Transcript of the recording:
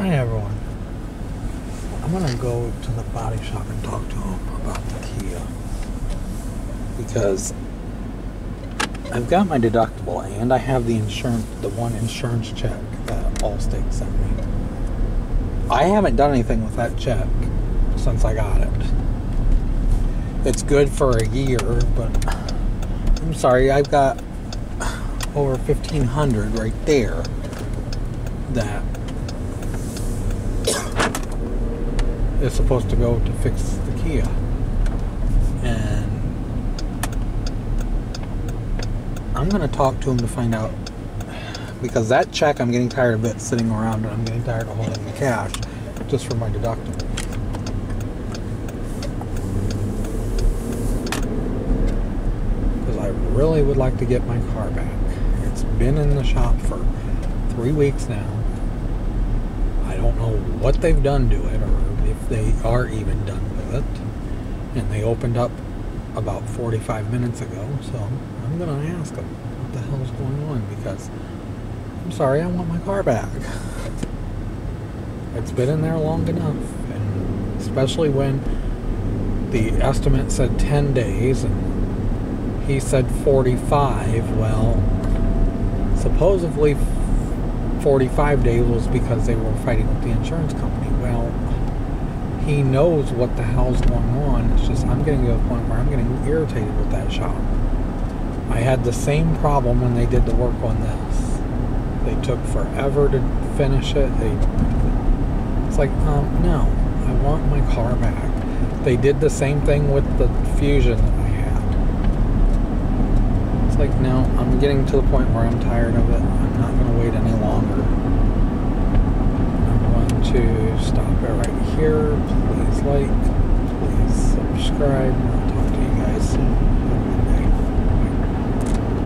Hi everyone. I'm gonna go to the body shop and talk to him about the Kia because I've got my deductible and I have the insurance, the one insurance check that Allstate sent me. I haven't done anything with that check since I got it. It's good for a year, but I'm sorry, I've got over 1500 right there that is supposed to go to fix the Kia. And I'm going to talk to him to find out because that check, I'm getting tired of it sitting around and I'm getting tired of holding the cash just for my deductible. Because I really would like to get my car back. It's been in the shop for three weeks now. I don't know what they've done to it or they are even done with it. And they opened up about 45 minutes ago, so I'm going to ask them what the hell's going on because I'm sorry, I want my car back. It's been in there long enough, and especially when the estimate said 10 days and he said 45. Well, supposedly 45 days was because they were fighting with the insurance company. Well, he knows what the hell's going on. It's just I'm getting to a point where I'm getting irritated with that shop. I had the same problem when they did the work on this. They took forever to finish it. They it's like, um, no, I want my car back. They did the same thing with the Fusion that I had. It's like, no, I'm getting to the point where I'm tired of it. I'm not going to wait any longer. I'm going to stop it right here please like, please subscribe, I'll talk to you guys soon.